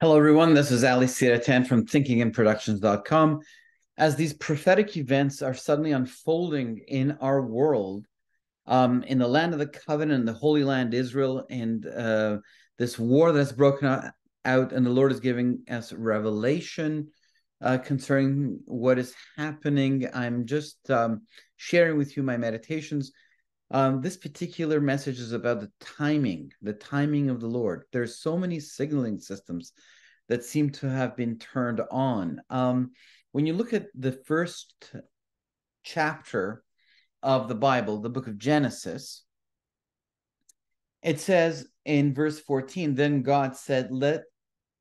Hello, everyone. This is Ali Siadatan from thinkinginproductions.com. As these prophetic events are suddenly unfolding in our world, um, in the land of the covenant, the Holy Land, Israel, and uh, this war that's broken out, and the Lord is giving us revelation uh, concerning what is happening. I'm just um, sharing with you my meditations. Um, this particular message is about the timing, the timing of the Lord. There's so many signaling systems that seem to have been turned on. Um, when you look at the first chapter of the Bible, the book of Genesis, it says in verse 14, then God said, Let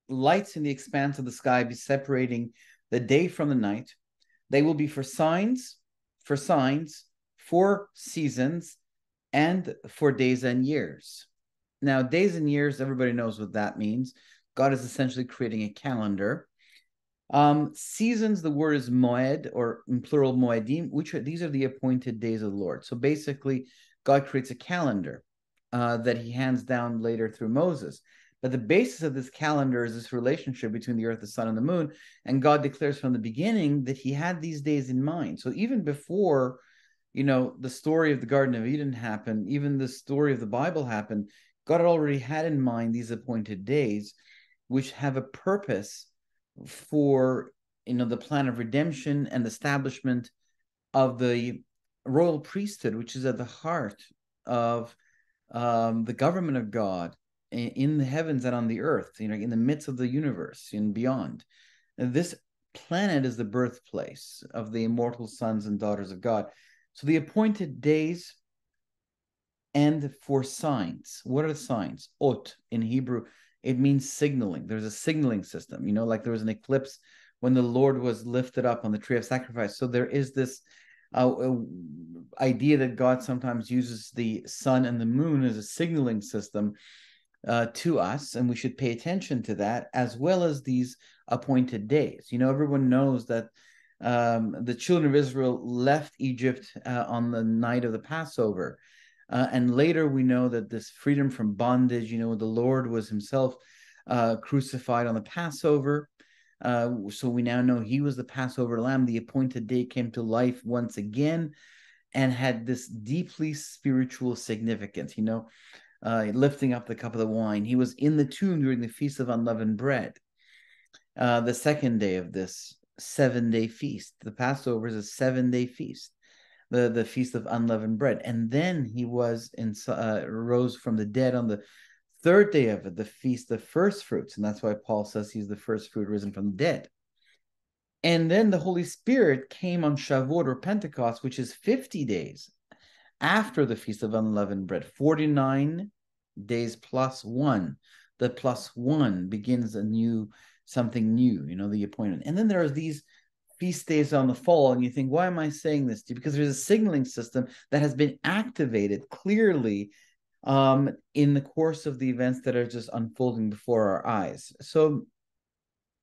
lights in the expanse of the sky be separating the day from the night. They will be for signs, for signs, for seasons, and for days and years. Now, days and years, everybody knows what that means. God is essentially creating a calendar. Um, seasons, the word is moed or in plural moedim, which are these are the appointed days of the Lord. So basically, God creates a calendar uh, that he hands down later through Moses. But the basis of this calendar is this relationship between the earth, the sun, and the moon. And God declares from the beginning that he had these days in mind. So even before, you know, the story of the Garden of Eden happened, even the story of the Bible happened, God already had in mind these appointed days which have a purpose for you know the plan of redemption and establishment of the royal priesthood, which is at the heart of um, the government of God in, the heavens and on the earth, you know, in the midst of the universe and beyond. And this planet is the birthplace of the immortal sons and daughters of God. So the appointed days and for signs. What are the signs? Ot in Hebrew it means signaling. There's a signaling system, you know, like there was an eclipse when the Lord was lifted up on the tree of sacrifice. So there is this uh, idea that God sometimes uses the sun and the moon as a signaling system uh, to us, and we should pay attention to that as well as these appointed days. You know, everyone knows that um, the children of Israel left Egypt uh, on the night of the Passover. Uh, and later we know that this freedom from bondage, you know, the Lord was himself uh, crucified on the Passover. Uh, so we now know he was the Passover lamb. The appointed day came to life once again and had this deeply spiritual significance, you know, uh, lifting up the cup of the wine. He was in the tomb during the Feast of Unleavened Bread, uh, the second day of this seven day feast. The Passover is a seven day feast the the feast of unleavened bread, and then he was in uh, rose from the dead on the third day of it, the feast of first fruits, and that's why Paul says he's the first fruit risen from the dead. And then the Holy Spirit came on Shavuot or Pentecost, which is 50 days after the Feast of Unleavened Bread, 49 days plus one. The plus one begins a new, something new, you know, the appointment. And then there are these feast days on the fall and you think why am i saying this to you? Because there's a signaling system that has been activated clearly um, in the course of the events that are just unfolding before our eyes. So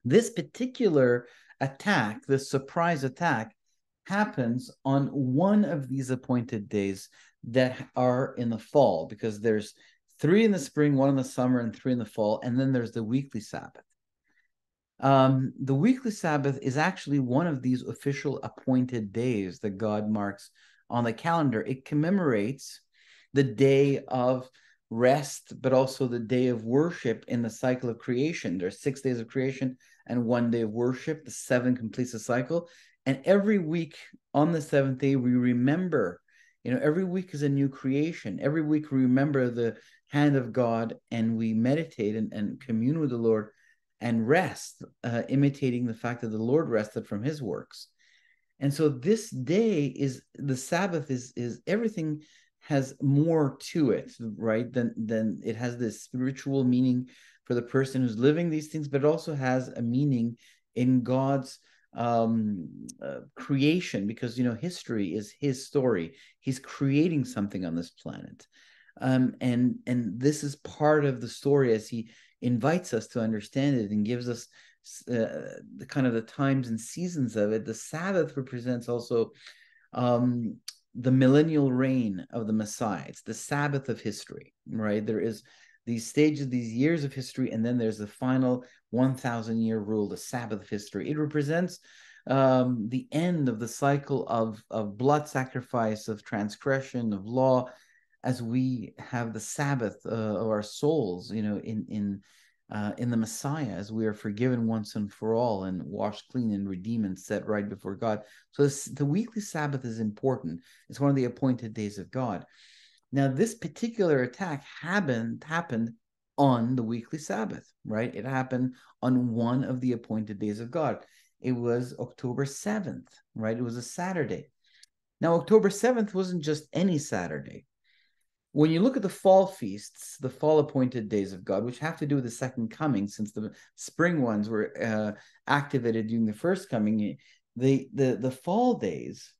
this particular attack this surprise attack happens on one of these appointed days that are in the fall because there's three in the spring one in the summer and three in the fall and then there's the weekly sabbath um, the weekly Sabbath is actually one of these official appointed days that God marks on the calendar. It commemorates the day of rest, but also the day of worship in the cycle of creation. There are six days of creation and one day of worship. The seven completes the cycle. And every week on the seventh day, we remember, you know, every week is a new creation. Every week we remember the hand of God and we meditate and, and commune with the Lord and rest, uh, imitating the fact that the Lord rested from his works. And so this day is the Sabbath is is everything has more to it, right? Than than it has this spiritual meaning for the person who's living these things, but it also has a meaning in God's um, uh, creation because you know history is His story. He's creating something on this planet, um, and and this is part of the story as He invites us to understand it and gives us uh, the kind of the times and seasons of it. The Sabbath represents also um, the millennial reign of the Messiah. It's the Sabbath of history, right? There is these stages, these years of history, and then there's the final 1,000 year rule, the Sabbath of history. It represents um, the end of the cycle of, of blood sacrifice, of transgression, of law, as we have the Sabbath uh, of our souls, you know, in in uh, in the Messiah, as we are forgiven once and for all, and washed clean and redeemed and set right before God. So this, the weekly Sabbath is important. It's one of the appointed days of God. Now, this particular attack happened happened on the weekly Sabbath, right? It happened on one of the appointed days of God. It was October 7th, right? It was a Saturday. Now, October 7th wasn't just any Saturday. When you look at the fall feasts, the fall appointed days of God, which have to do with the second coming, since the spring ones were uh, activated during the first coming, the, the, the fall days,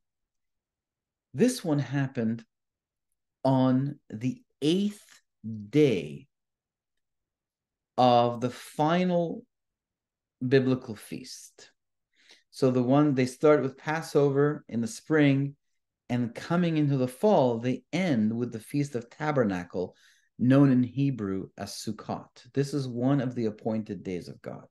this one happened on the eighth day of the final biblical feast. So the one they start with Passover in the spring, and coming into the fall, they end with the Feast of Tabernacle, known in Hebrew as Sukkot. This is one of the appointed days of God.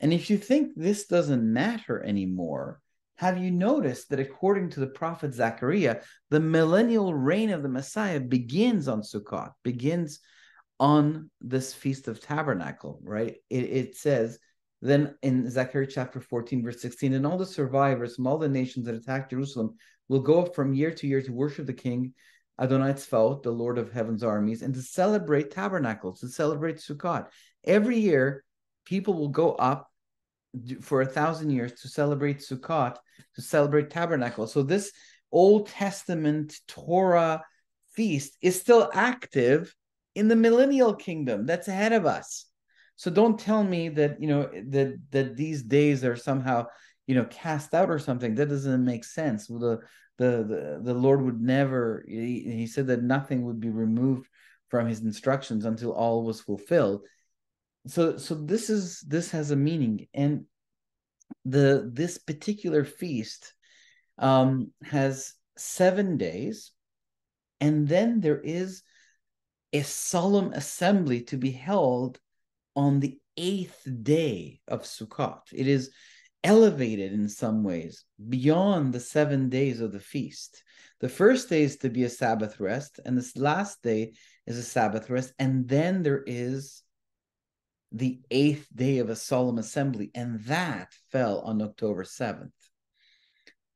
And if you think this doesn't matter anymore, have you noticed that according to the prophet Zechariah, the millennial reign of the Messiah begins on Sukkot, begins on this Feast of Tabernacle, right? It, it says, then in Zechariah chapter 14, verse 16, and all the survivors from all the nations that attacked Jerusalem will go up from year to year to worship the King Adonai Tzvaot, the Lord of heaven's armies, and to celebrate tabernacles, to celebrate Sukkot. Every year, people will go up for a thousand years to celebrate Sukkot, to celebrate tabernacle. So this Old Testament Torah feast is still active in the millennial kingdom that's ahead of us. So don't tell me that you know that that these days are somehow you know cast out or something. That doesn't make sense. The the the, the Lord would never. He, he said that nothing would be removed from his instructions until all was fulfilled so so this is this has a meaning and the this particular feast um has seven days and then there is a solemn assembly to be held on the eighth day of Sukkot. It is elevated in some ways beyond the seven days of the feast. The first day is to be a Sabbath rest, and this last day is a Sabbath rest, and then there is the eighth day of a solemn assembly, and that fell on October 7th.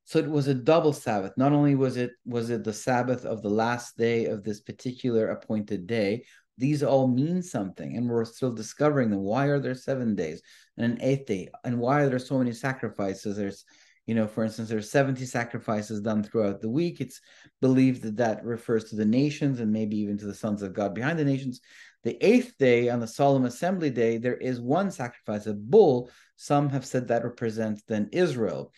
So it was a double Sabbath. Not only was it was it the Sabbath of the last day of this particular appointed day, these all mean something, and we're still discovering them. Why are there seven days and an eighth day? And why are there so many sacrifices? There's you know, for instance, there's 70 sacrifices done throughout the week. It's believed that that refers to the nations and maybe even to the sons of God behind the nations. The eighth day, on the solemn assembly day, there is one sacrifice, a bull. Some have said that represents then Israel.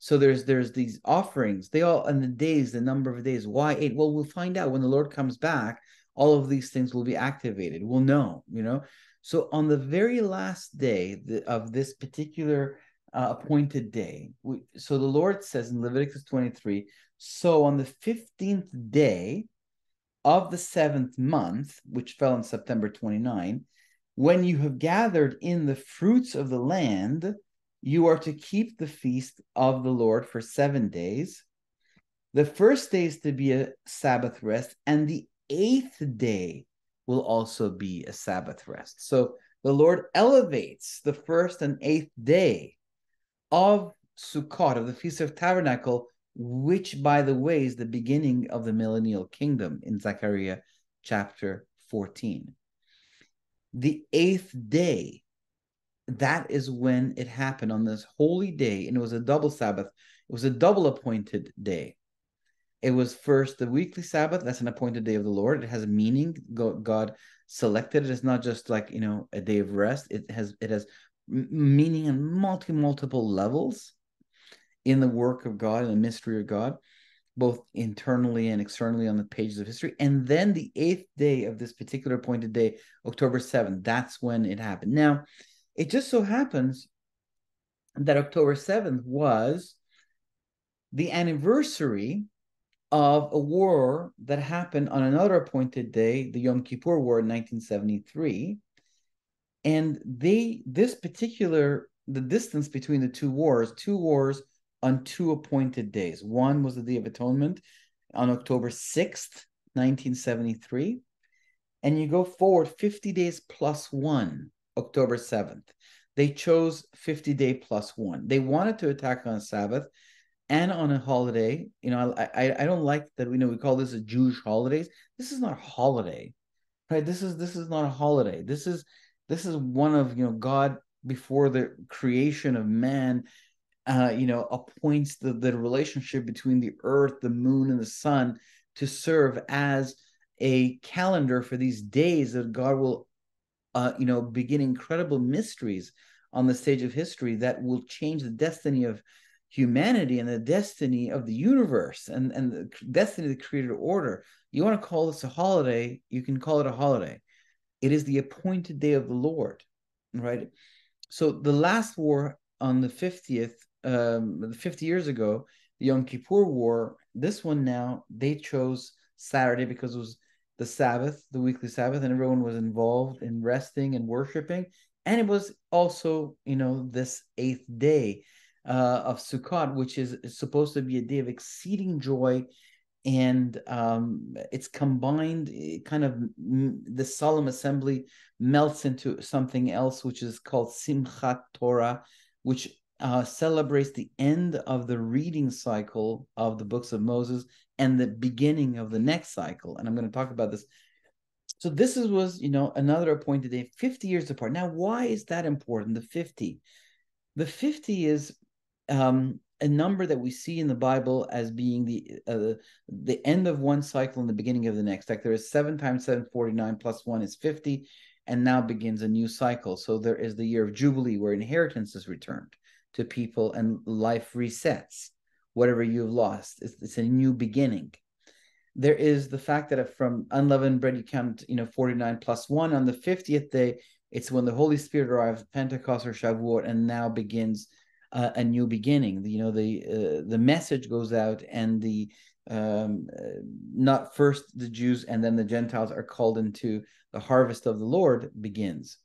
So there's there's these offerings. They all and the days, the number of days. Why eight? Well, we'll find out when the Lord comes back. All of these things will be activated. We'll know, you know. So on the very last day of this particular uh, appointed day, we, so the Lord says in Leviticus 23. So on the fifteenth day, of the seventh month, which fell on September 29, when you have gathered in the fruits of the land, you are to keep the feast of the Lord for seven days. The first day is to be a Sabbath rest, and the eighth day will also be a Sabbath rest. So the Lord elevates the first and eighth day of Sukkot, of the Feast of Tabernacle, which, by the way, is the beginning of the millennial kingdom in Zechariah chapter 14. The eighth day, that is when it happened on this holy day, and it was a double Sabbath. It was a double appointed day. It was first the weekly Sabbath, that's an appointed day of the Lord. It has meaning. God selected it. It's not just like, you know, a day of rest. It has it has meaning on multi multiple levels in the work of God and the mystery of God, both internally and externally on the pages of history. And then the eighth day of this particular appointed day, October 7th, that's when it happened. Now, it just so happens that October 7th was the anniversary of a war that happened on another appointed day, the Yom Kippur War in 1973. And they, this particular, the distance between the two wars, two wars on two appointed days. One was the Day of Atonement on October 6th, 1973. And you go forward 50 days plus one, October 7th. They chose 50 day plus one. They wanted to attack on Sabbath and on a holiday. You know, I, I, I don't like that we know we call this a Jewish holidays. This is not a holiday, right? This is this is not a holiday. This is this is one of you know God before the creation of man uh, you know, appoints the, the relationship between the earth, the moon, and the sun to serve as a calendar for these days that God will, uh, you know, begin incredible mysteries on the stage of history that will change the destiny of humanity and the destiny of the universe and, and the destiny of the created order. You want to call this a holiday, you can call it a holiday. It is the appointed day of the Lord, right? So the last war on the 50th um, 50 years ago, the Yom Kippur War, this one now, they chose Saturday because it was the Sabbath, the weekly Sabbath, and everyone was involved in resting and worshiping. And it was also, you know, this eighth day uh, of Sukkot, which is, is supposed to be a day of exceeding joy and um, it's combined kind of the solemn assembly melts into something else which is called simchat torah which uh, celebrates the end of the reading cycle of the books of Moses and the beginning of the next cycle. And I'm going to talk about this. So this is, was, you know, another appointed day, 50 years apart. Now, why is that important? The 50. The 50 is um, a number that we see in the Bible as being the uh, the end of one cycle and the beginning of the next. Like there is seven times seven forty nine plus one is 50, and now begins a new cycle. So there is the year of Jubilee where inheritance is returned to people and life resets whatever you've lost. It's, it's a new beginning. There is the fact that from unleavened bread you count, you know, 49 plus one. On the 50th day, it's when the Holy Spirit arrives, Pentecost or Shavuot, and now begins uh, a new beginning. You know, the uh, the message goes out, and the um, uh, not first the Jews and then the Gentiles are called into the harvest of the Lord begins.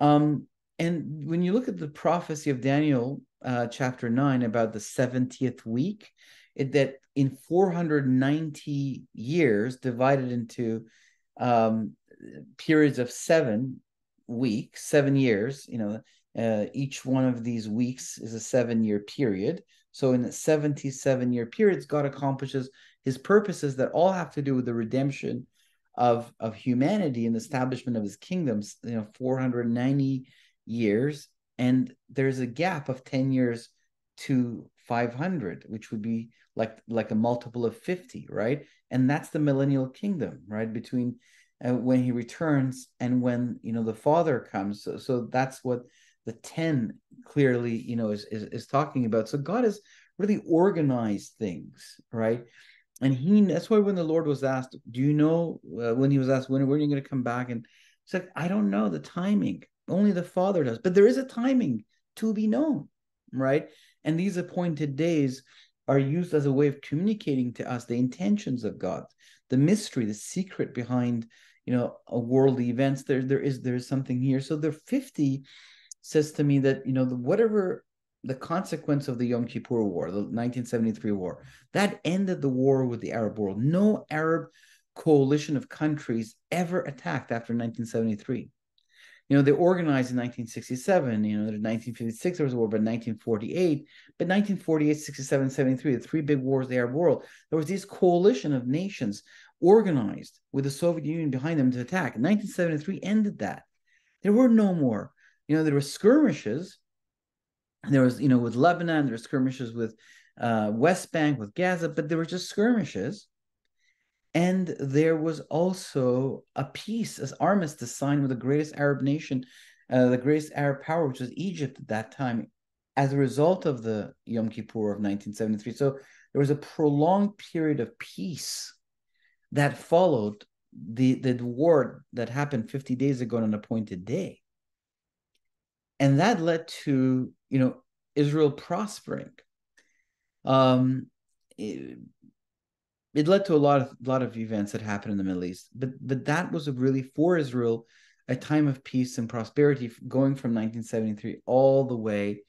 Um, and when you look at the prophecy of Daniel, uh, chapter 9, about the 70th week, it, that in 490 years, divided into um, periods of seven weeks, seven years, you know, uh, each one of these weeks is a seven year period. So in the 77 year periods, God accomplishes his purposes that all have to do with the redemption of, of humanity and the establishment of his kingdoms, you know, 490 years. And there's a gap of 10 years to 500 which would be like like a multiple of 50 right? And that's the millennial kingdom right? Between uh, when he returns and when you know the father comes. So, so that's what the 10 clearly you know is, is is talking about so god has really organized things right and he that's why when the lord was asked do you know uh, when he was asked when when are you going to come back and he's like i don't know the timing only the Father does. But there is a timing to be known, right? And these appointed days are used as a way of communicating to us the intentions of God, the mystery, the secret behind, you know, a worldly events. There, there is there is something here. So the 50 says to me that, you know, the, whatever the consequence of the Yom Kippur War, the 1973 war, that ended the war with the Arab world. No Arab coalition of countries ever attacked after 1973 you know, they organized in 1967, you know, in 1956 there was a war, but 1948, but 1948, 67, 73, the three big wars of the Arab world, there was this coalition of nations organized with the Soviet Union behind them to attack. 1973 ended that. There were no more. You know, there were skirmishes. There was, you know, with Lebanon, there were skirmishes with uh, West Bank, with Gaza, but there were just skirmishes. And there was also a peace, as armistice signed with the greatest Arab nation, uh, the greatest Arab power, which was Egypt at that time, as a result of the Yom Kippur of 1973. So there was a prolonged period of peace that followed the, the war that happened 50 days ago on an appointed day. And that led to, you know, Israel prospering. Um, it led to a lot of lot of events that happened in the Middle East. But but that was really for Israel a time of peace and prosperity going from 1973 all the way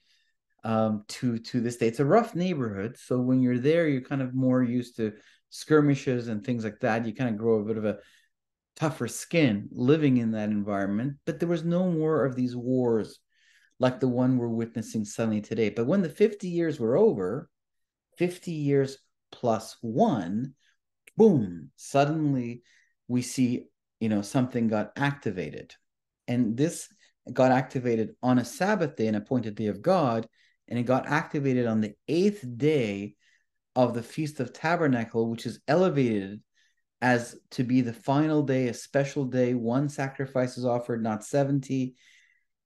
um, to to this day. It's a rough neighborhood, so when you're there, you're kind of more used to skirmishes and things like that. You kind of grow a bit of a tougher skin living in that environment. But there was no more of these wars like the one we're witnessing suddenly today. But when the 50 years were over, 50 years plus one, boom, suddenly we see, you know, something got activated. And this got activated on a Sabbath day, an appointed day of God, and it got activated on the eighth day of the Feast of Tabernacle, which is elevated as to be the final day, a special day. One sacrifice is offered, not 70.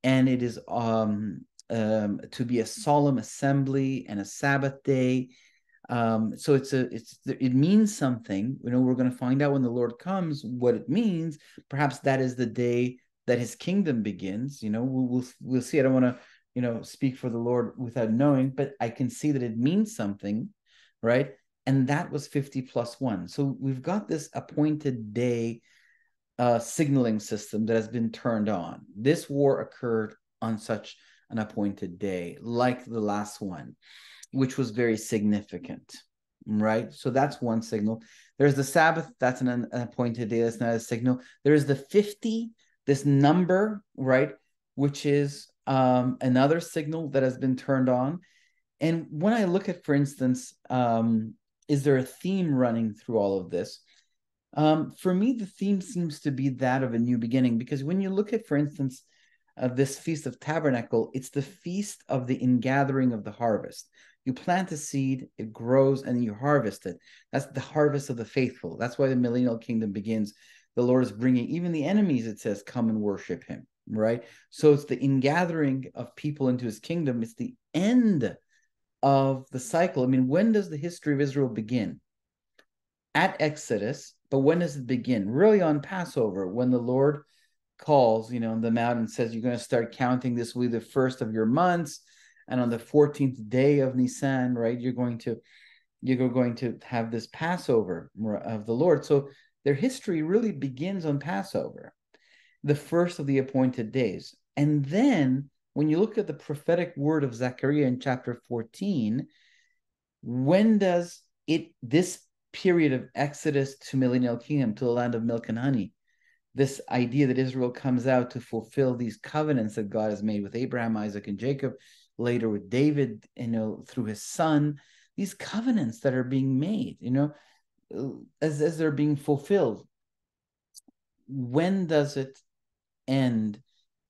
And it is um, um, to be a solemn assembly and a Sabbath day. Um, so it's a it's it means something. You know, we're going to find out when the Lord comes what it means. Perhaps that is the day that His kingdom begins. You know, we'll we'll, we'll see. I don't want to you know speak for the Lord without knowing, but I can see that it means something, right? And that was fifty plus one. So we've got this appointed day uh, signaling system that has been turned on. This war occurred on such an appointed day, like the last one which was very significant, right? So that's one signal. There's the Sabbath, that's an, an appointed day, that's not a signal. There is the 50, this number, right, which is um, another signal that has been turned on. And when I look at, for instance, um, is there a theme running through all of this? Um, for me, the theme seems to be that of a new beginning, because when you look at, for instance, uh, this Feast of Tabernacle, it's the feast of the ingathering of the harvest. You plant a seed, it grows, and you harvest it. That's the harvest of the faithful. That's why the millennial kingdom begins. The Lord is bringing even the enemies, it says, come and worship him, right? So it's the ingathering of people into his kingdom. It's the end of the cycle. I mean, when does the history of Israel begin? At Exodus, but when does it begin? Really on Passover, when the Lord calls, you know, them out and says, You're going to start counting this will be the first of your months and on the 14th day of Nisan, right, you're going to you're going to have this Passover of the Lord. So their history really begins on Passover, the first of the appointed days. And then when you look at the prophetic word of Zechariah in chapter 14, when does it this period of exodus to millennial kingdom to the land of milk and honey this idea that israel comes out to fulfill these covenants that god has made with abraham isaac and jacob later with David, you know, through his son, these covenants that are being made, you know, as, as they're being fulfilled. When does it end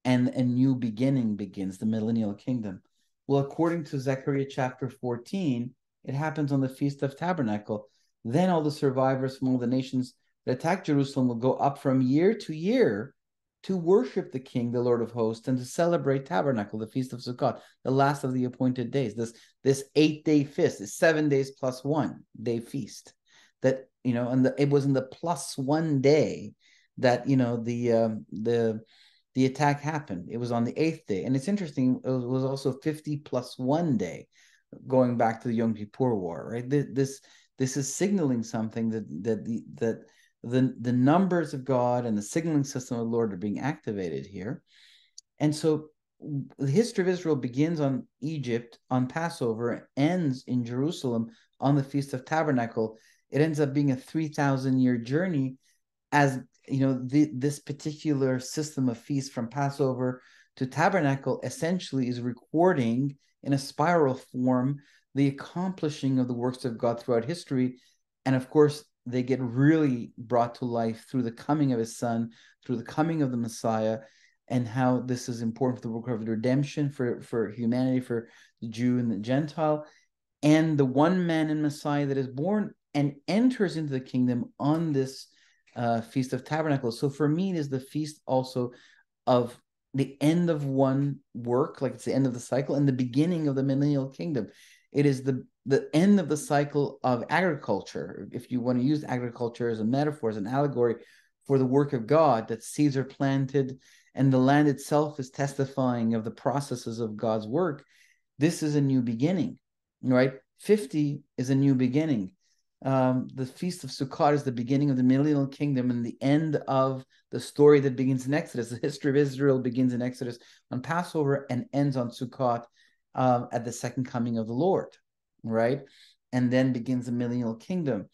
and a new beginning begins, the millennial kingdom? Well, according to Zechariah chapter 14, it happens on the Feast of Tabernacle. Then all the survivors from all the nations that attacked Jerusalem will go up from year to year to worship the King, the Lord of hosts, and to celebrate Tabernacle, the Feast of Sukkot, the last of the appointed days. This this eight day feast is seven days plus one day feast. That you know, and the, it was in the plus one day that you know the um, the the attack happened. It was on the eighth day, and it's interesting. It was also fifty plus one day, going back to the Yom Kippur War. Right. This this is signaling something that that the that the, the numbers of God and the signaling system of the Lord are being activated here. And so the history of Israel begins on Egypt on Passover, ends in Jerusalem on the Feast of Tabernacle. It ends up being a 3,000 year journey as you know the, this particular system of feast from Passover to Tabernacle essentially is recording in a spiral form the accomplishing of the works of God throughout history. And of course, they get really brought to life through the coming of his son, through the coming of the Messiah, and how this is important for the work of redemption for, for humanity, for the Jew and the Gentile, and the one man in Messiah that is born and enters into the kingdom on this uh, Feast of Tabernacles. So for me, it is the feast also of the end of one work, like it's the end of the cycle, and the beginning of the millennial kingdom. It is the the end of the cycle of agriculture, if you want to use agriculture as a metaphor, as an allegory for the work of God, that Caesar planted and the land itself is testifying of the processes of God's work, this is a new beginning, right? 50 is a new beginning. um, the feast of Sukkot is the beginning of the millennial kingdom and the end of the story that begins in Exodus. The history of Israel begins in Exodus on Passover and ends on Sukkot um, at the second coming of the Lord, right? And then begins the millennial kingdom.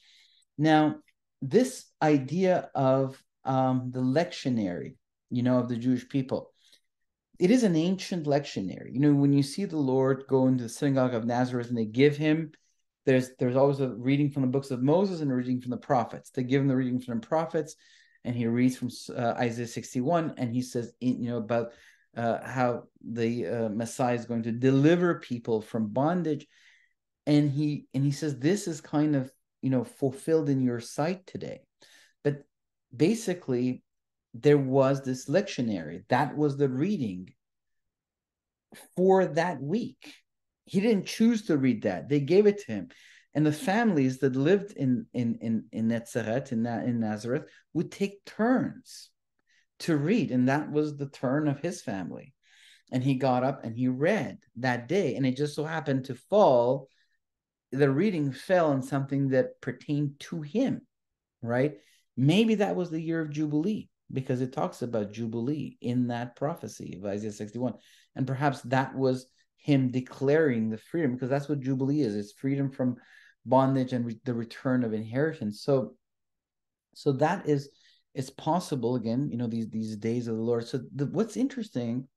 Now, this idea of um, the lectionary, you know, of the Jewish people, it is an ancient lectionary. You know, when you see the Lord go into the synagogue of Nazareth and they give him there's there's always a reading from the books of Moses and a reading from the prophets. They give him the reading from the prophets, and he reads from uh, Isaiah 61, and he says, you know, about uh, how the uh, Messiah is going to deliver people from bondage, and he and he says this is kind of you know fulfilled in your sight today, but basically there was this lectionary that was the reading for that week he didn't choose to read that. They gave it to him. And the families that lived in in in, in Nazareth, in, in Nazareth, would take turns to read. And that was the turn of his family. And he got up and he read that day. And it just so happened to fall, the reading fell on something that pertained to him, right? Maybe that was the year of Jubilee because it talks about Jubilee in that prophecy of Isaiah 61. And perhaps that was him declaring the freedom because that's what jubilee is it's freedom from bondage and re- the return of inheritance so so that is it's possible again you know these these days of the lord so the, what's interesting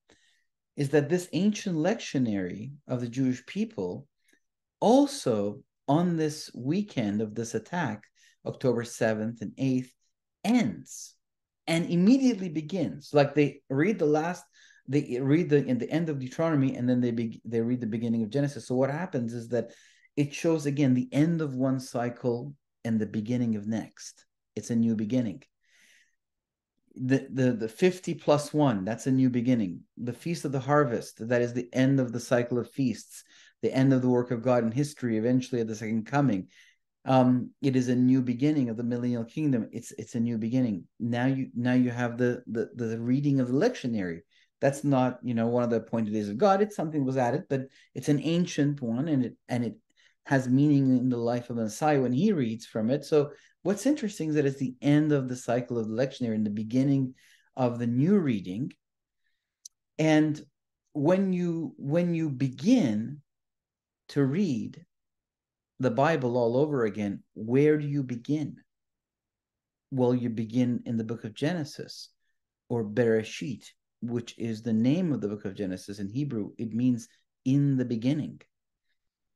is that this ancient lectionary of the jewish people also on this weekend of this attack october 7th and 8th ends and immediately begins like they read the last they read the in the end of Deuteronomy and then they be, they read the beginning of Genesis. So what happens is that it shows again the end of one cycle and the beginning of next. It's a new beginning. The the the 50 plus 1, that's a new beginning. The feast of the harvest, that is the end of the cycle of feasts, the end of the work of God in history, eventually at the second coming. Um, it is a new beginning of the millennial kingdom. It's it's a new beginning. Now you now you have the the the reading of the lectionary that's not you know one of the appointed days of god it's something was added but it's an ancient one and it and it has meaning in the life of messiah when he reads from it so what's interesting is that it's the end of the cycle of the lectionary and the beginning of the new reading. And when you when you begin to read the bible all over again where do you begin? Well you begin in the book of genesis or bereshit which is the name of the book of Genesis in Hebrew, it means in the beginning,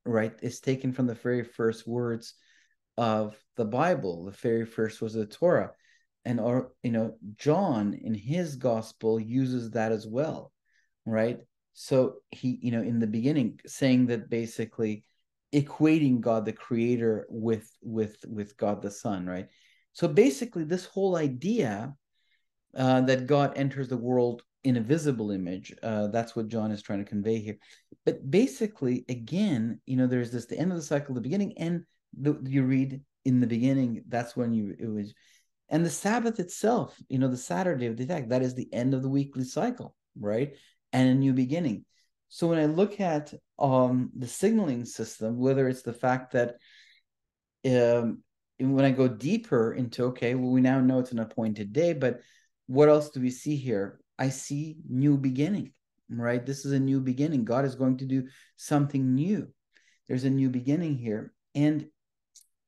right? It's taken from the very first words of the Bible. The very first was the Torah. And, or, you know, John in his gospel uses that as well, right? So he, you know, in the beginning, saying that basically equating God the creator with with with God the Son, right? So basically, this whole idea uh, that God enters the world in a visible image. Uh, that's what John is trying to convey here. But basically, again, you know, there's this the end of the cycle, the beginning, and the, you read in the beginning. That's when you it was, and the Sabbath itself, you know, the Saturday of the attack, that is the end of the weekly cycle, right? And a new beginning. So when I look at um, the signaling system, whether it's the fact that um, when I go deeper into okay, well, we now know it's an appointed day, but what else do we see here? I see new beginning, right? This is a new beginning. God is going to do something new. There's a new beginning here. And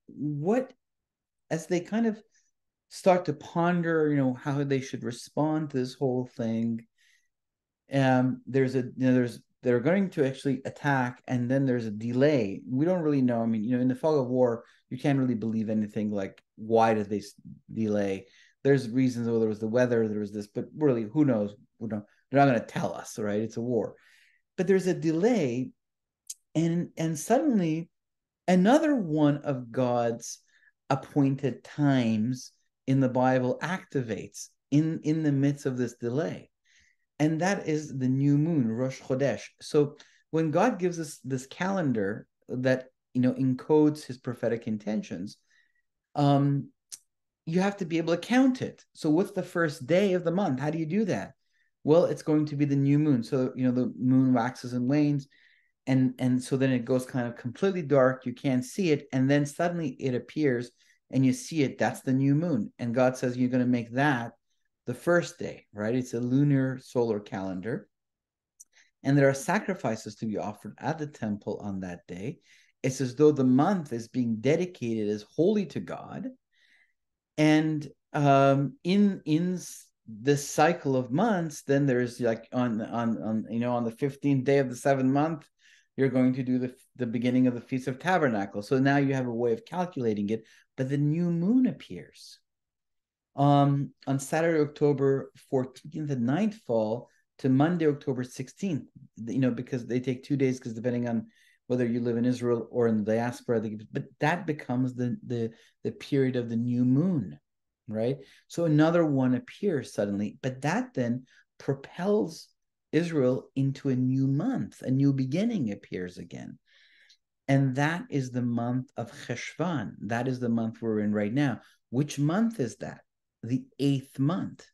what, as they kind of start to ponder, you know, how they should respond to this whole thing, um, there's a, you know, there's, they're going to actually attack and then there's a delay. We don't really know. I mean, you know, in the fog of war, you can't really believe anything like why did they delay? there's reasons whether it was the weather, there was this, but really, who knows? We don't, they're not going to tell us, right? It's a war. But there's a delay, and and suddenly another one of God's appointed times in the Bible activates in, in the midst of this delay. And that is the new moon, Rosh Chodesh. So when God gives us this calendar that you know encodes his prophetic intentions, um, you have to be able to count it. So what's the first day of the month? How do you do that? Well, it's going to be the new moon. So, you know, the moon waxes and wanes. And and so then it goes kind of completely dark you can't see it and then suddenly it appears and you see it that's the new moon. And god says you're going to make that the first day right? It's a lunar solar calendar. And there are sacrifices to be offered at the temple on that day. It's as though the month is being dedicated as holy to god. And um in in this cycle of months then there's like on on on you know on the 15th day of the seventh month you're going to do the, the beginning of the Feast of Tabernacle. So now you have a way of calculating it, but the new moon appears. Um, on Saturday, October 14th at nightfall to Monday, October 16th, you know, because they take two days because depending on whether you live in Israel or in the diaspora, they, but that becomes the, the, the period of the new moon, right? So another one appears suddenly, but that then propels Israel into a new month, a new beginning appears again. And that is the month of Cheshvan. That is the month we're in right now. Which month is that? The eighth month.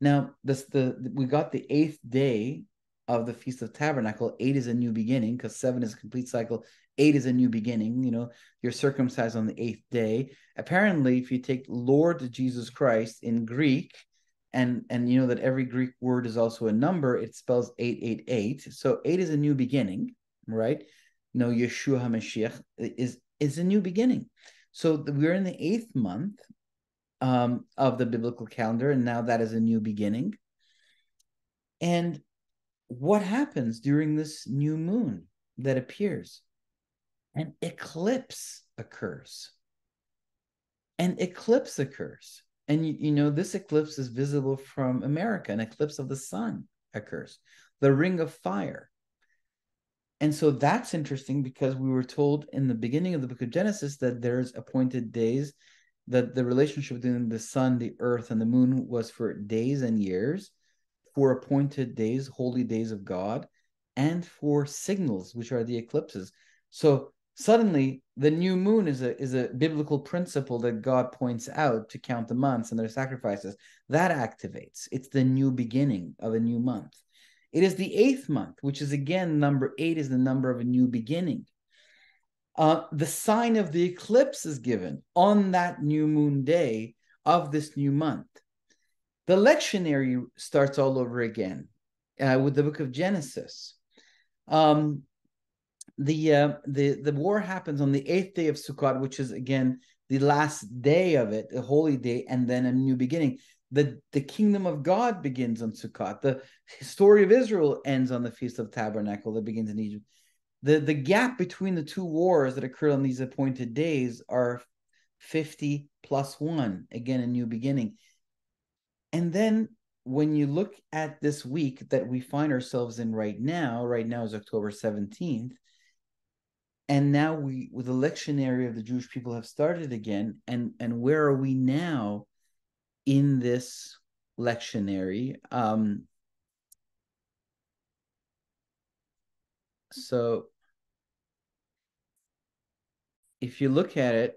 Now, this the we got the eighth day of the Feast of Tabernacle. Eight is a new beginning because seven is a complete cycle. Eight is a new beginning. You know, you're circumcised on the eighth day. Apparently, if you take Lord Jesus Christ in Greek, and and you know that every greek word is also a number. It spells 888 so 8 is a new beginning right? No yeshua hamashiach is is a new beginning. So we're in the eighth month um, of the biblical calendar and now that is a new beginning. And what happens during this new moon that appears? An eclipse occurs. An eclipse occurs and you, you know, this eclipse is visible from America. An eclipse of the sun occurs, the ring of fire. And so that's interesting because we were told in the beginning of the book of Genesis that there's appointed days, that the relationship between the sun, the earth, and the moon was for days and years, for appointed days, holy days of God, and for signals, which are the eclipses. So suddenly the new moon is a is a biblical principle that God points out to count the months and their sacrifices. That activates. It's the new beginning of a new month. It is the eighth month, which is again number eight is the number of a new beginning. Uh, the sign of the eclipse is given on that new moon day of this new month. The lectionary starts all over again uh, with the book of Genesis. Um, the uh, the the war happens on the eighth day of Sukkot, which is again the last day of it, a holy day, and then a new beginning. The the kingdom of God begins on Sukkot. The story of Israel ends on the Feast of Tabernacle that begins in Egypt. The the gap between the two wars that occur on these appointed days are 50 plus one, again, a new beginning. And then when you look at this week that we find ourselves in right now, right now is October 17th, and now we with the lectionary of the jewish people have started again. And and where are we now in this lectionary? Um so if you look at it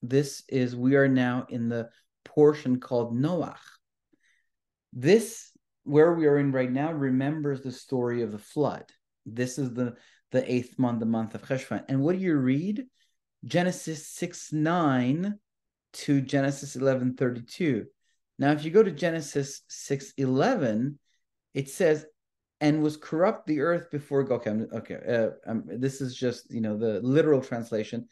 this is we are now in the portion called noach. This where we are in right now remembers the story of the flood this is the the eighth month, the month of Cheshvan. And what do you read? Genesis 6 9 to Genesis 11 32. Now, if you go to Genesis 6 11, it says, and was corrupt the earth before God. Okay, okay. Uh, um, this is just you know the literal translation.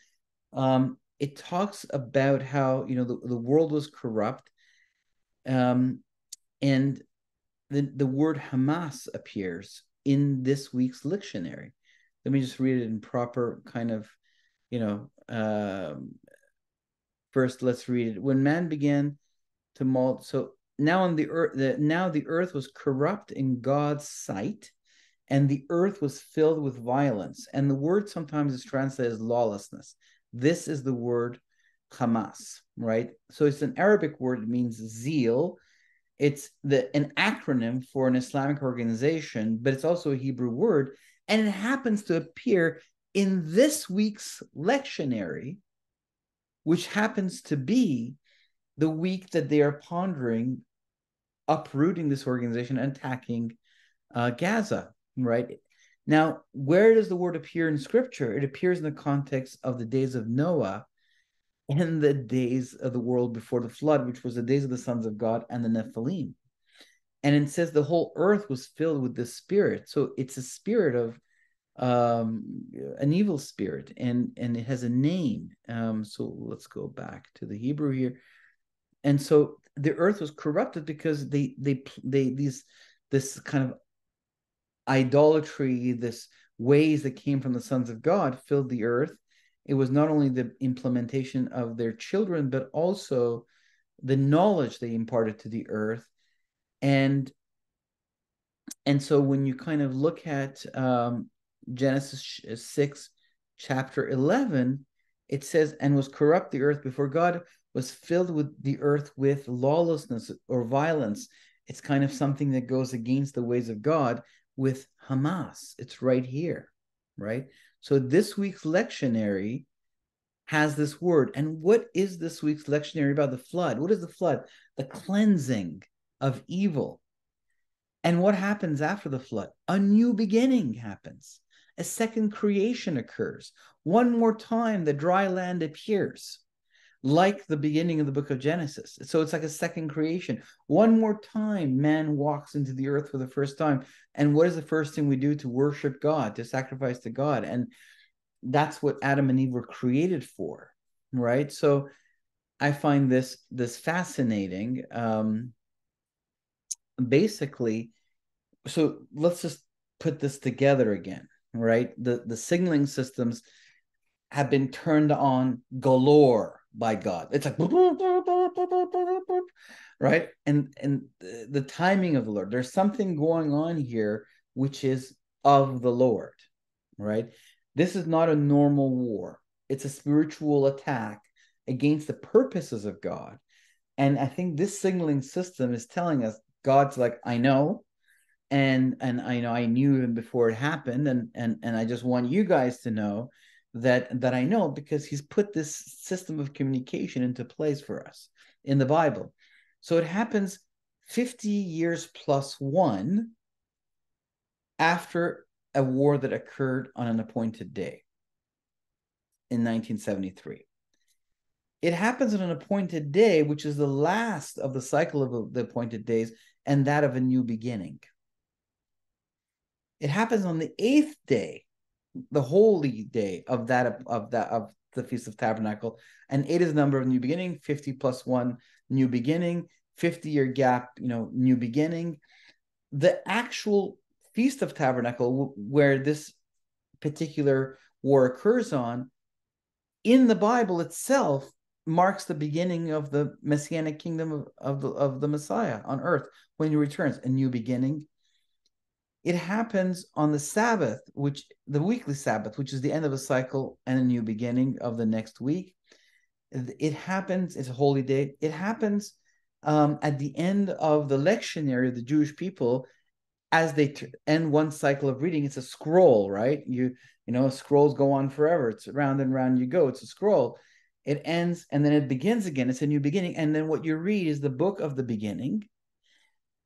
Um, it talks about how you know the, the world was corrupt, um, and the the word Hamas appears in this week's lectionary. Let me just read it in proper kind of, you know, um, first let's read it. When man began to mold, so now on the earth, the, now the earth was corrupt in God's sight, and the earth was filled with violence. And the word sometimes is translated as lawlessness. This is the word Hamas, right? So it's an Arabic word, it means zeal, it's the an acronym for an Islamic organization, but it's also a Hebrew word, and it happens to appear in this week's lectionary, which happens to be the week that they are pondering uprooting this organization and attacking uh, Gaza. right? Now, where does the word appear in scripture? It appears in the context of the days of Noah and the days of the world before the flood, which was the days of the sons of God and the Nephilim. And it says the whole earth was filled with the spirit. So it's a spirit of um an evil spirit and and it has a name um so let's go back to the hebrew here and so the earth was corrupted because they they they these this kind of idolatry this ways that came from the sons of god filled the earth it was not only the implementation of their children but also the knowledge they imparted to the earth and and so when you kind of look at um, Genesis 6, chapter 11, it says, and was corrupt the earth before God was filled with the earth with lawlessness or violence. It's kind of something that goes against the ways of God with Hamas. It's right here, right? So this week's lectionary has this word. And what is this week's lectionary about the flood? What is the flood? The cleansing of evil. And what happens after the flood? A new beginning happens a second creation occurs. One more time, the dry land appears, like the beginning of the book of Genesis. So it's like a second creation. One more time, man walks into the earth for the first time. And what is the first thing we do to worship God, to sacrifice to God? And that's what Adam and Eve were created for, right? So I find this this fascinating. Um, basically, so let's just put this together again right? The the signaling systems have been turned on galore by God. It's like right, and and the timing of the Lord. There's something going on here which is of the Lord, right? This is not a normal war. It's a spiritual attack against the purposes of God. And I think this signaling system is telling us God's like, I know, and and I know I knew even before it happened, and and and I just want you guys to know that that I know because he's put this system of communication into place for us in the Bible. So it happens 50 years plus one after a war that occurred on an appointed day in 1973. It happens on an appointed day, which is the last of the cycle of the appointed days and that of a new beginning. It happens on the eighth day, the holy day of that of that of the Feast of Tabernacle. And eight is the number of new beginning, 50 plus one, new beginning, 50 year gap, you know, new beginning. The actual Feast of Tabernacle, where this particular war occurs on, in the Bible itself, marks the beginning of the messianic kingdom of, of, the, of the Messiah on earth when he returns, a new beginning, it happens on the Sabbath, which the weekly Sabbath, which is the end of a cycle and a new beginning of the next week. It happens, it's a holy day. It happens um, at the end of the lectionary of the Jewish people as they t- end one cycle of reading. It's a scroll, right? You you know, scrolls go on forever. It's round and round you go. It's a scroll. It ends and then it begins again. It's a new beginning. And then what you read is the book of the beginning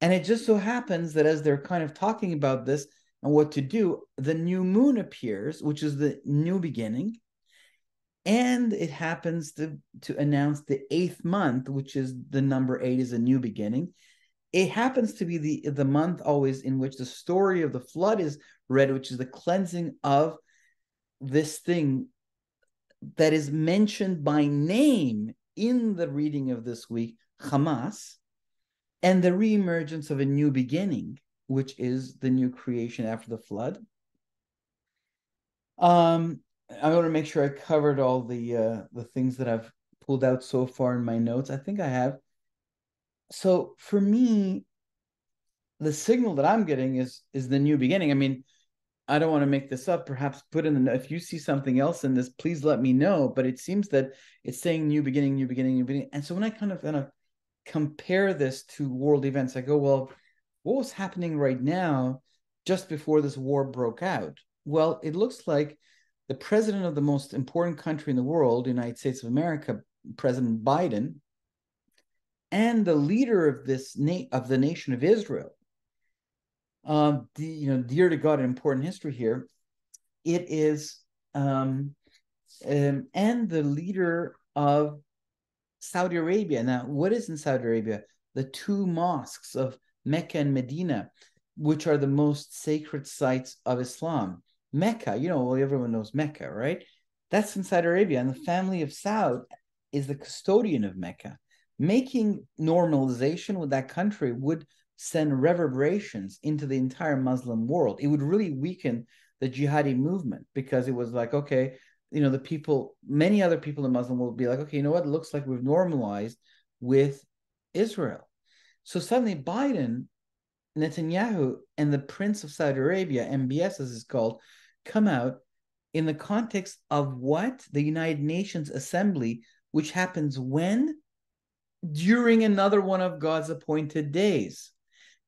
and it just so happens that as they're kind of talking about this and what to do, the new moon appears, which is the new beginning. And it happens to, to announce the eighth month, which is the number eight is a new beginning. It happens to be the, the month always in which the story of the flood is read, which is the cleansing of this thing that is mentioned by name in the reading of this week, Hamas, and the reemergence of a new beginning, which is the new creation after the flood. Um, I want to make sure I covered all the uh, the things that I've pulled out so far in my notes. I think I have. So for me, the signal that I'm getting is is the new beginning. I mean, I don't want to make this up. Perhaps put in the if you see something else in this, please let me know. But it seems that it's saying new beginning, new beginning, new beginning. And so when I kind of kind of compare this to world events, I go, well, what was happening right now just before this war broke out? Well, it looks like the president of the most important country in the world, United States of America, President Biden, and the leader of this na- of the nation of Israel, um, the, you know, dear to God, an important history here. It is, um, um, and the leader of Saudi Arabia. Now, what is in Saudi Arabia? The two mosques of Mecca and Medina, which are the most sacred sites of Islam. Mecca, you know, well, everyone knows Mecca, right? That's in Saudi Arabia, and the family of Saud is the custodian of Mecca. Making normalization with that country would send reverberations into the entire Muslim world. It would really weaken the jihadi movement because it was like, okay, you know, the people, many other people in Muslim will be like, okay, you know what? It looks like we've normalized with Israel. So suddenly Biden, Netanyahu, and the Prince of Saudi Arabia, MBS as it's called, come out in the context of what? The United Nations Assembly, which happens when? During another one of God's appointed days.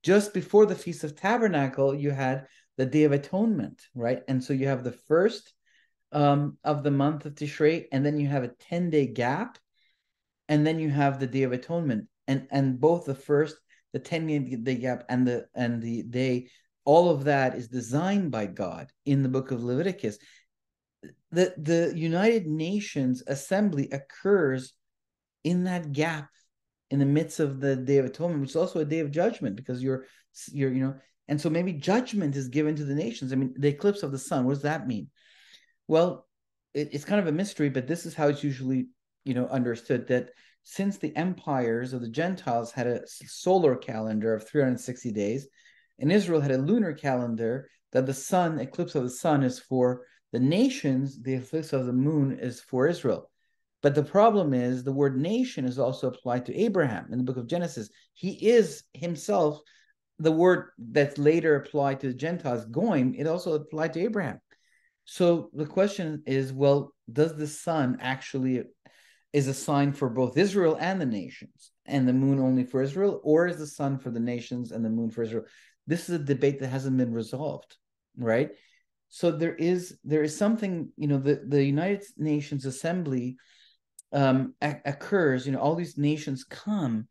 Just before the Feast of Tabernacle, you had the Day of Atonement, right? And so you have the first um, of the month of Tishrei, and then you have a 10 day gap, and then you have the Day of Atonement. And and both the first, the 10 day gap and the and the day, all of that is designed by God in the book of Leviticus. The the United Nations assembly occurs in that gap in the midst of the Day of Atonement, which is also a day of judgment because you're you're you know, and so maybe judgment is given to the nations. I mean, the eclipse of the sun, what does that mean? Well, it, it's kind of a mystery, but this is how it's usually, you know, understood that since the empires of the Gentiles had a solar calendar of 360 days, and Israel had a lunar calendar that the sun, eclipse of the sun is for the nations, the eclipse of the moon is for Israel. But the problem is the word nation is also applied to Abraham in the book of Genesis. He is himself the word that's later applied to the Gentiles, goyim, it also applied to Abraham. So the question is, well, does the sun actually is a sign for both Israel and the nations, and the moon only for Israel, or is the sun for the nations and the moon for Israel? This is a debate that hasn't been resolved, right? So there is there is something, you know, the, the United Nations Assembly um, occurs, you know, all these nations come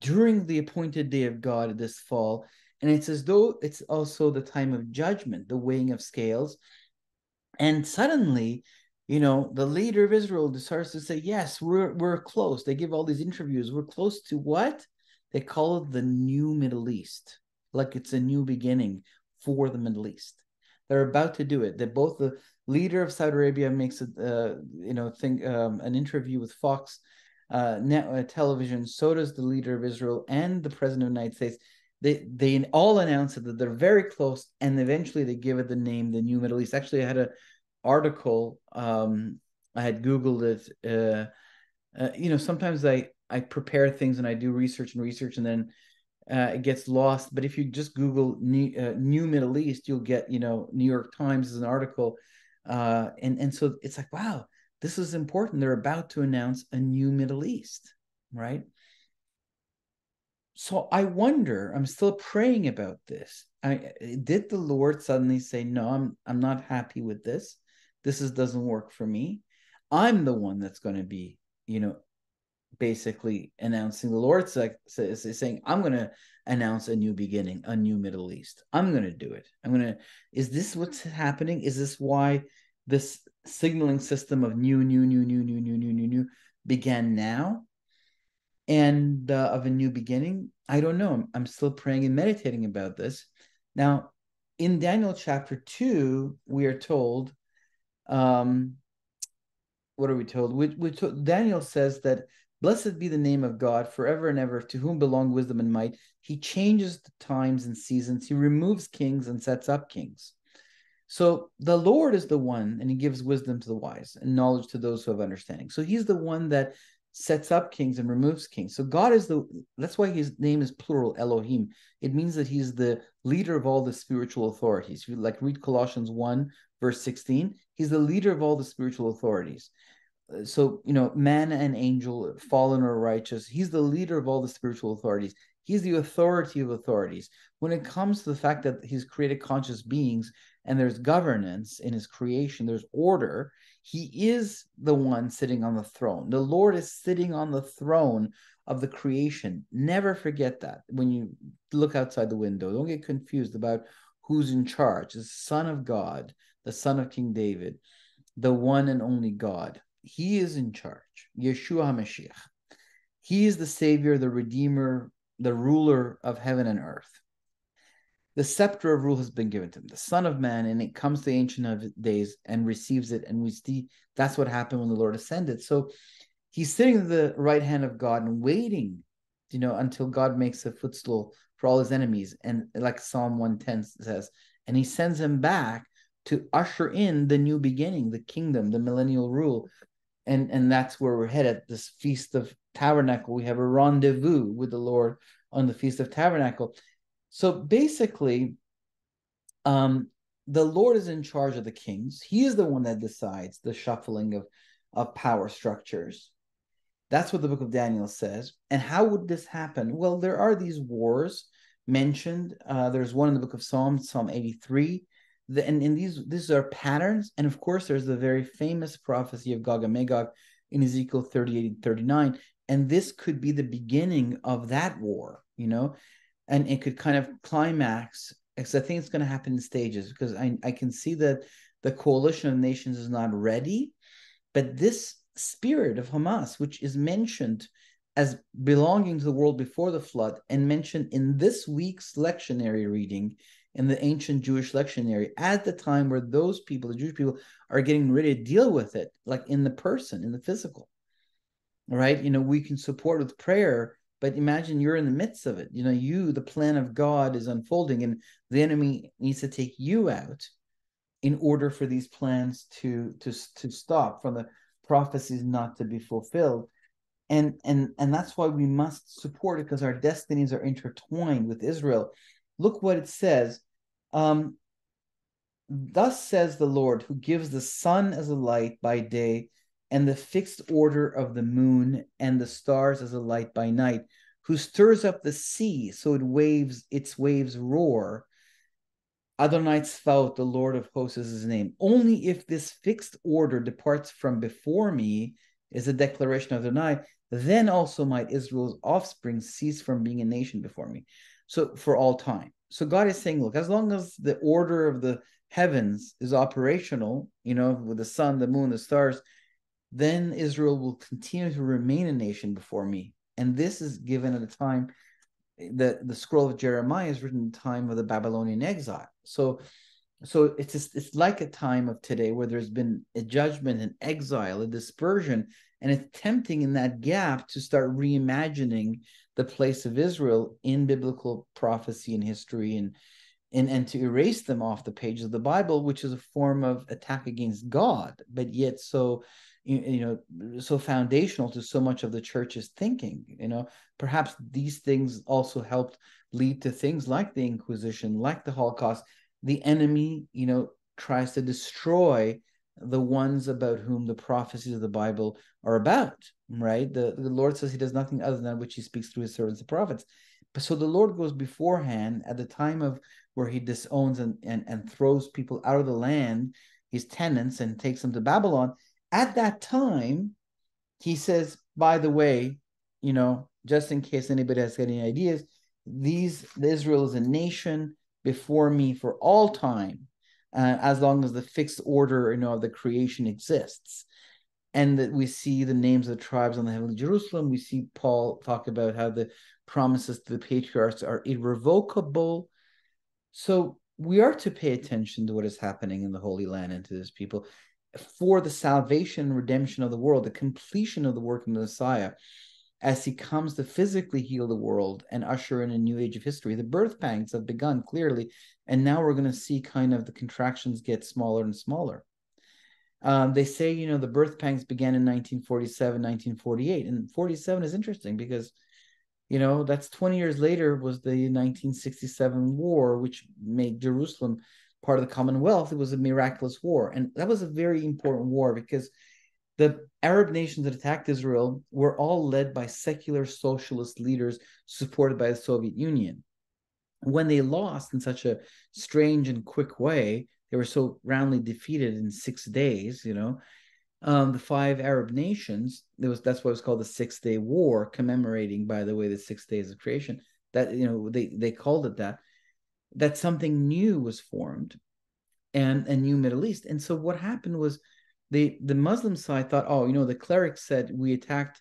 during the appointed day of God this fall, and it's as though it's also the time of judgment, the weighing of scales and suddenly, you know, the leader of Israel starts to say, Yes, we're we're close. They give all these interviews. We're close to what? They call it the new Middle East, like it's a new beginning for the Middle East. They're about to do it. That both the leader of Saudi Arabia makes a uh, you know think um, an interview with Fox uh, net, uh, television. So does the leader of Israel and the president of the United States they they all announce that they're very close, and eventually they give it the name the New Middle East. Actually, I had an article. Um, I had Googled it. Uh, uh, you know, sometimes I I prepare things and I do research and research, and then uh, it gets lost. But if you just Google New, uh, New Middle East, you'll get you know New York Times is an article, uh, and and so it's like wow, this is important. They're about to announce a new Middle East, right? So I wonder, I'm still praying about this. I eh, did the Lord suddenly say, No, I'm I'm not happy with this. This is doesn't work for me. I'm the one that's going to be, you know, basically announcing the Lord says, saying, I'm going to announce a new beginning, a new Middle East. I'm going to do it. I'm going to, is this what's happening? Is this why this signaling system of new, new, new, new, new, new, new, new, new began now? And uh, of a new beginning? I don't know. I'm still praying and meditating about this. Now, in Daniel chapter 2, we are told, um, what are we told? We, we told, Daniel says that blessed be the name of God forever and ever, to whom belong wisdom and might. He changes the times and seasons, he removes kings and sets up kings. So the Lord is the one, and he gives wisdom to the wise and knowledge to those who have understanding. So he's the one that sets up kings and removes kings. So God is the that's why his name is plural Elohim. It means that he's the leader of all the spiritual authorities. If you like read Colossians 1 verse 16, he's the leader of all the spiritual authorities. Uh, so, you know, man and angel, fallen or righteous, he's the leader of all the spiritual authorities. He's the authority of authorities. When it comes to the fact that he's created conscious beings and there's governance in his creation, there's order, he is the one sitting on the throne. The Lord is sitting on the throne of the creation. Never forget that when you look outside the window. Don't get confused about who's in charge. The Son of God, the Son of King David, the one and only God. He is in charge. Yeshua HaMashiach. He is the Savior, the Redeemer, the ruler of heaven and earth. The scepter of rule has been given to him, the Son of Man, and it comes to the Ancient of Days and receives it. And we see that's what happened when the Lord ascended. So he's sitting at the right hand of God and waiting, you know, until God makes a footstool for all his enemies. And like Psalm 110 says, and he sends him back to usher in the new beginning, the kingdom, the millennial rule. And, and that's where we're headed. This feast of tabernacle. We have a rendezvous with the Lord on the feast of tabernacle. So basically, um, the Lord is in charge of the kings. He is the one that decides the shuffling of, of power structures. That's what the book of Daniel says. And how would this happen? Well, there are these wars mentioned. Uh, there's one in the book of Psalms, Psalm 83. The, and in these, these are patterns. And of course, there's the very famous prophecy of Gog and Magog in Ezekiel 38 and 39. And this could be the beginning of that war, you know, and it could kind of climax. Because I think it's going to happen in stages because I, I can see that the coalition of nations is not ready. But this spirit of Hamas, which is mentioned as belonging to the world before the flood and mentioned in this week's lectionary reading in the ancient Jewish lectionary at the time where those people, the Jewish people, are getting ready to deal with it, like in the person, in the physical. Right? You know, we can support with prayer, but imagine you're in the midst of it. You know, you, the plan of God is unfolding, and the enemy needs to take you out in order for these plans to to to stop, for the prophecies not to be fulfilled and and and that's why we must support it because our destinies are intertwined with israel look what it says um thus says the lord who gives the sun as a light by day and the fixed order of the moon and the stars as a light by night who stirs up the sea so it waves its waves roar Adonai Tzvaot, the Lord of hosts, is his name. Only if this fixed order departs from before me, is a declaration of Adonai, then also might Israel's offspring cease from being a nation before me. So for all time. So God is saying, look, as long as the order of the heavens is operational, you know, with the sun, the moon, the stars, then Israel will continue to remain a nation before me. And this is given at a time that the scroll of Jeremiah is written in the time of the Babylonian exile. So so it's just, it's like a time of today where there's been a judgment, an exile, a dispersion, and it's tempting in that gap to start reimagining the place of Israel in biblical prophecy and history and and, and to erase them off the pages of the Bible, which is a form of attack against God, but yet so you, you know so foundational to so much of the church's thinking you know? Perhaps these things also helped lead to things like the inquisition like the holocaust. The enemy you know tries to destroy the ones about whom the prophecies of the bible are about right? The, the lord says he does nothing other than which he speaks through his servants the prophets. But so the lord goes beforehand at the time of where he disowns and, and, and throws people out of the land his tenants and takes them to babylon at that time, he says, by the way, you know, just in case anybody has any ideas, these Israel is a nation before me for all time, uh, as long as the fixed order, you know, of the creation exists. And that we see the names of the tribes on the heavenly Jerusalem. We see Paul talk about how the promises to the patriarchs are irrevocable. So we are to pay attention to what is happening in the Holy Land and to this people for the salvation and redemption of the world, the completion of the work of the Messiah, as he comes to physically heal the world and usher in a new age of history. The birth pangs have begun clearly, and now we're going to see kind of the contractions get smaller and smaller. Um, they say, you know, the birth pangs began in 1947, 1948. And 47 is interesting because, you know, that's 20 years later was the 1967 war, which made Jerusalem part of the Commonwealth, it was a miraculous war. And that was a very important war because the Arab nations that attacked Israel were all led by secular socialist leaders supported by the Soviet Union. When they lost in such a strange and quick way, they were so roundly defeated in six days, you know. um, the five Arab nations. There was that's what was called the Six Day War, commemorating, by the way, the six days of creation. That you know they they called it that. That something new was formed, and a new Middle East. And so what happened was, the the Muslim side thought, oh, you know, the clerics said we attacked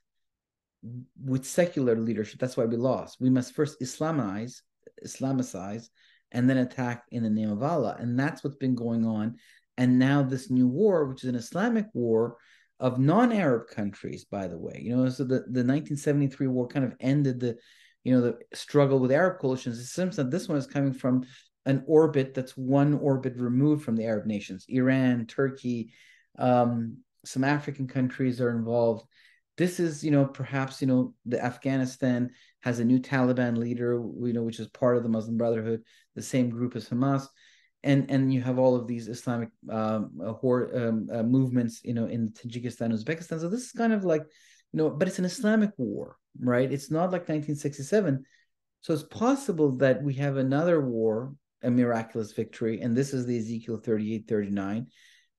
with secular leadership. That's why we lost. We must first Islamize, Islamicize, and then attack in the name of Allah. And that's what's been going on and now this new war, which is an Islamic war of non-Arab countries, by the way, you know, so the, the 1973 war kind of ended the, you know, the struggle with Arab coalitions. It seems that this one is coming from an orbit that's one orbit removed from the Arab nations. Iran, Turkey, um, some African countries are involved. This is, you know, perhaps, you know, the Afghanistan has a new Taliban leader, you know, which is part of the Muslim Brotherhood, the same group as Hamas and and you have all of these Islamic um, um, uh, movements, you know, in Tajikistan, Uzbekistan. So this is kind of like, you know, but it's an Islamic war, right? It's not like 1967. So it's possible that we have another war, a miraculous victory, and this is the Ezekiel 38, 39.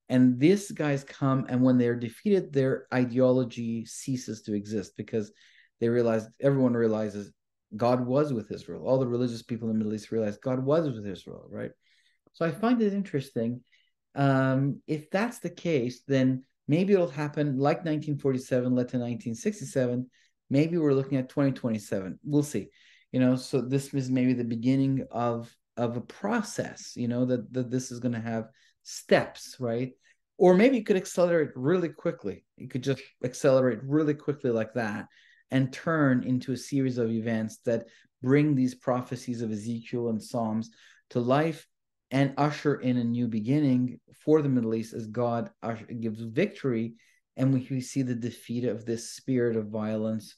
And these guys come, and when they're defeated, their ideology ceases to exist because they realize everyone realizes God was with Israel. All the religious people in the Middle East realize God was with Israel, right? So I find it interesting. Um, if that's the case, then maybe it'll happen like 1947 led to 1967. Maybe we're looking at 2027. We'll see. You know, so this is maybe the beginning of of a process. You know that that this is going to have steps, right? Or maybe it could accelerate really quickly. It could just accelerate really quickly like that and turn into a series of events that bring these prophecies of Ezekiel and Psalms to life and usher in a new beginning for the Middle East as God gives victory. And we see the defeat of this spirit of violence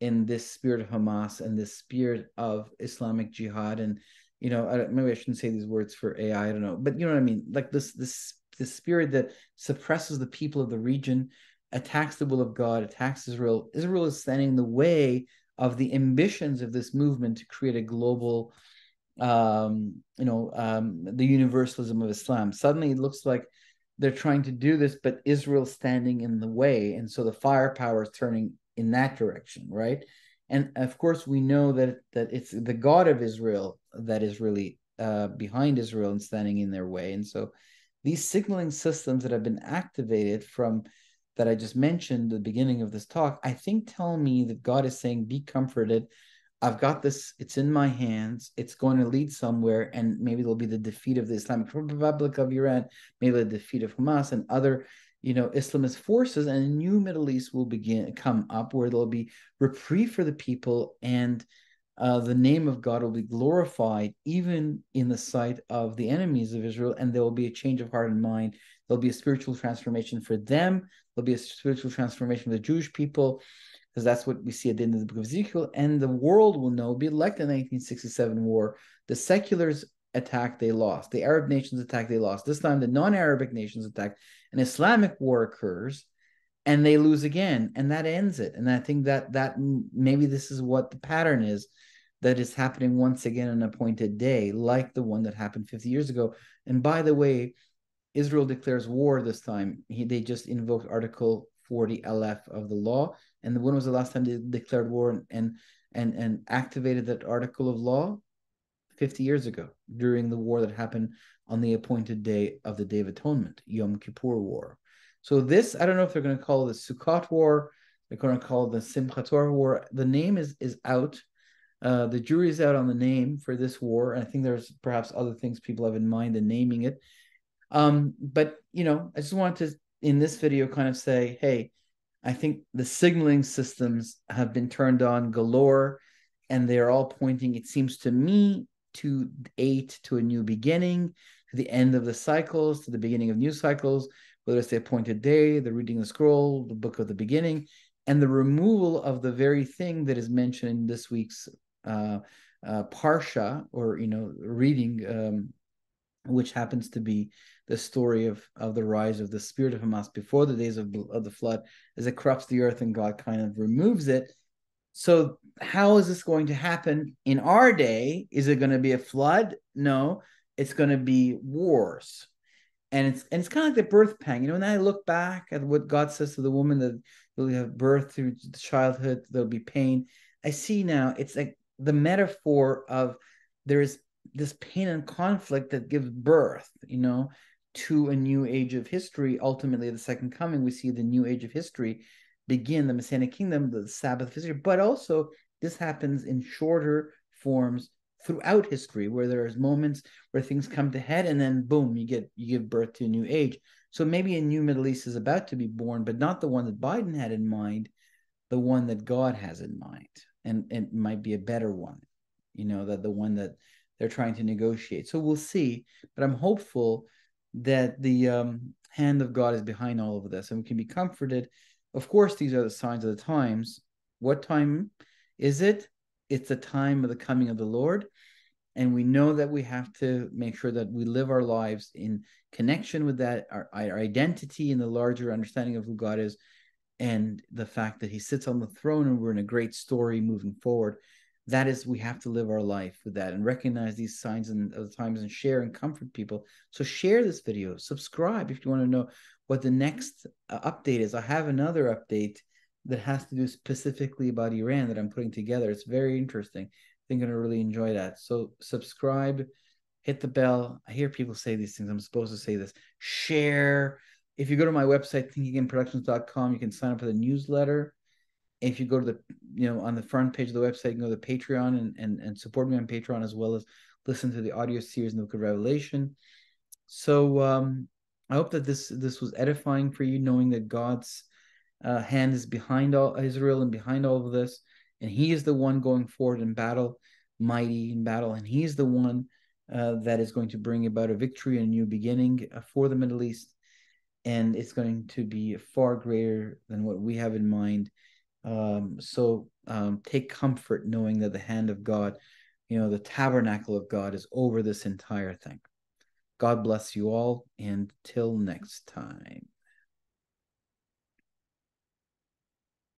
in this spirit of Hamas and this spirit of Islamic jihad. And, you know, maybe I shouldn't say these words for AI, I don't know, but you know what I mean? Like this, this, this spirit that suppresses the people of the region, attacks the will of God, attacks Israel. Israel is standing in the way of the ambitions of this movement to create a global um, you know, um, the universalism of Islam. Suddenly, it looks like they're trying to do this, but Israel's standing in the way, and so the firepower is turning in that direction, right? And of course, we know that that it's the God of Israel that is really uh, behind Israel and standing in their way. And so, these signaling systems that have been activated from that I just mentioned the beginning of this talk, I think tell me that God is saying, "Be comforted." I've got this, it's in my hands, it's going to lead somewhere, and maybe there'll be the defeat of the Islamic Republic of Iran, maybe the defeat of Hamas and other, you know, Islamist forces, and a new Middle East will begin come up where there'll be reprieve for the people and uh, the name of God will be glorified even in the sight of the enemies of Israel, and there will be a change of heart and mind. There'll be a spiritual transformation for them. There'll be a spiritual transformation for the Jewish people because that's what we see at the end of the book of Ezekiel. And the world will know, be like the 1967 war, the seculars attack they lost, the Arab nations attack they lost. This time, the non Arabic nations attack. An Islamic war occurs and they lose again, and that ends it. And I think that that maybe this is what the pattern is that is happening once again on an appointed day, like the one that happened 50 years ago. And by the way, Israel declares war this time. He, they just invoked Article 40 Aleph of the law. And when was the last time they declared war and and and activated that article of law? 50 years ago, during the war that happened on the appointed day of the Day of Atonement, Yom Kippur War. So this, I don't know if they're going to call it the Sukkot War, they're going to call it the Simchat Torah War. The name is is out. Uh, the jury is out on the name for this war, and I think there's perhaps other things people have in mind in naming it. Um, but you know, I just wanted to in this video kind of say, hey, I think the signaling systems have been turned on galore, and they're all pointing, it seems to me, to eight, to a new beginning, to the end of the cycles, to the beginning of new cycles, whether it's the appointed day, the reading the scroll, the book of the beginning, and the removal of the very thing that is mentioned in this week's uh, uh, parsha, or you know, reading, um, which happens to be the story of of the rise of the spirit of Hamas before the days of, of the flood, as it corrupts the earth and God kind of removes it. So how is this going to happen in our day? Is it going to be a flood? No, it's going to be wars. and it's and it's kind of like the birth pang. You know, when I look back at what God says to the woman that you'll have birth through childhood, there'll be pain. I see now it's like the metaphor of there is this pain and conflict that gives birth, you know, to a new age of history. Ultimately, the second coming, we see the new age of history begin, the Messianic kingdom, the Sabbath of history, but also this happens in shorter forms throughout history where there's moments where things come to head and then boom you get you give birth to a new age. So maybe a new middle east is about to be born but not the one that biden had in mind the one that god has in mind. And, and it might be a better one you know that the one that they're trying to negotiate. So we'll see but i'm hopeful that the um, hand of god is behind all of this and we can be comforted of course these are the signs of the times what time is it it's the time of the coming of the Lord. And we know that we have to make sure that we live our lives in connection with that, our, our identity in the larger understanding of who God is, and the fact that He sits on the throne and we're in a great story moving forward. That is, we have to live our life with that and recognize these signs and the times and share and comfort people. So share this video, subscribe if you want to know what the next uh, update is. I have another update that has to do specifically about Iran that I'm putting together. It's very interesting. I think I'm gonna really enjoy that. So subscribe, hit the bell. I hear people say these things. I'm supposed to say this. Share. If you go to my website, thinkinginproductions.com, you can sign up for the newsletter. If you go to the, you know, on the front page of the website, you can go to Patreon and, and, and support me on Patreon as well as listen to the audio series in the Book of Revelation. So um, I hope that this this was edifying for you, knowing that God's uh, hand is behind all Israel and behind all of this, and He is the one going forward in battle, mighty in battle, and He's the one uh, that is going to bring about a victory and a new beginning uh, for the Middle East, and it's going to be far greater than what we have in mind. Um, so um, take comfort knowing that the hand of God, you know, the tabernacle of God is over this entire thing. God bless you all, and till next time.